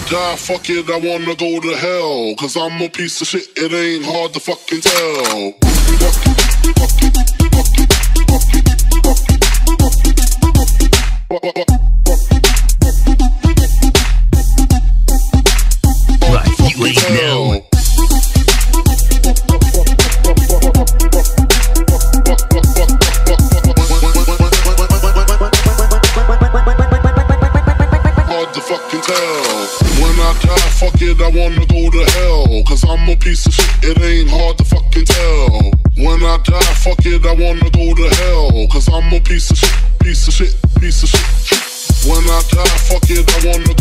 die, fuck it, I wanna go to hell. Cause I'm a piece of shit, it ain't hard to fucking tell. Right, you ain't know. hard to fucking tell. Die, fuck it, I wanna go to hell. Cause I'm a piece of shit, it ain't hard to fucking tell. When I die, fuck it, I wanna go to hell. Cause I'm a piece of shit, piece of shit, piece of shit. When I die, fuck it, I wanna